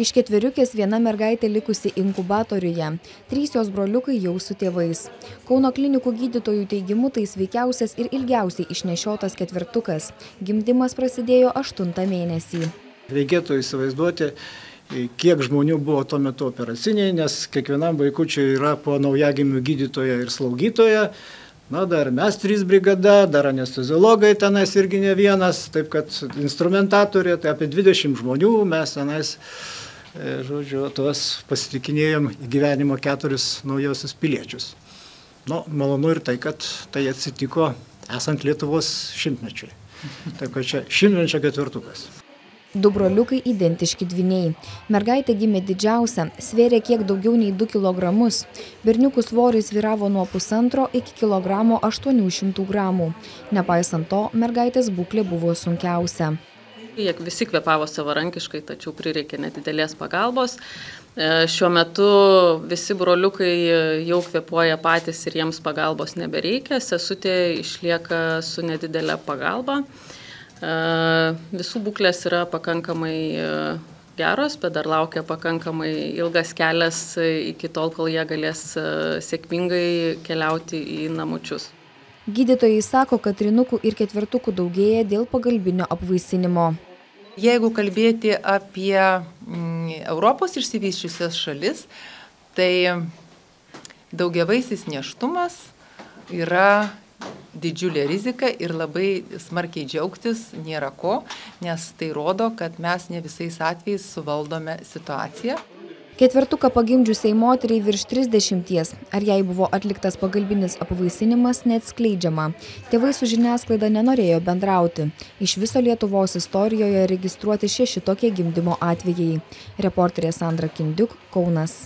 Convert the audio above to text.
iš ketveriukės viena mergaitė likusi inkubatoriuje. Trys jos broliukai jau su tėvais. Kauno klinikų gydytojų teigimu tai sveikiausias ir ilgiausiai išnešiotas ketvertukas gimdymas prasidėjo aštuntą mėnesį. Reikėtų įsivaizduoti kiek žmonių buvo tuo metu operacinėje, nes kiekvienam vaikučiui yra po naujagimių gydytoja ir slaugytoja. Na, dar mes trys brigada, dar anesteziologai tenais irgi ne vienas, taip kad instrumentatorė, tai apie 20 žmonių mes tenais žodžiu, tuos pasitikinėjom gyvenimo keturis naujosius piliečius. Nu, malonu ir tai, kad tai atsitiko esant Lietuvos šimtmečiui. Taip kad čia šimtmečio ketvirtukas. Du broliukai identiški dviniai. Mergaitė gimė didžiausia, svėrė kiek daugiau nei 2 kg. Berniukų svoris vyravo nuo pusantro iki kilogramo 800 gramų. Nepaisant to, mergaitės būklė buvo sunkiausia. Jie visi kvepavo savarankiškai, tačiau prireikė nedidelės pagalbos. E, šiuo metu visi broliukai jau kvepuoja patys ir jiems pagalbos nebereikia. Sesutė išlieka su nedidelė pagalba. E, visų būklės yra pakankamai e, geros, bet dar laukia pakankamai ilgas kelias iki tol, kol jie galės sėkmingai keliauti į namučius. Gydytojai sako, kad trinukų ir ketvirtukų daugėja dėl pagalbinio apvaisinimo. Jeigu kalbėti apie mm, Europos išsivyščiusias šalis, tai daugiavaisis neštumas yra didžiulė rizika ir labai smarkiai džiaugtis nėra ko, nes tai rodo, kad mes ne visais atvejais suvaldome situaciją ketvertuką pagimdžiusiai moteriai virš trisdešimties. Ar jai buvo atliktas pagalbinis apvaisinimas neatskleidžiama. Tėvai su žiniasklaida nenorėjo bendrauti. Iš viso lietuvos istorijoje registruoti šeši tokie gimdymo atvejai. Reporterė sandra kindiuk kaunas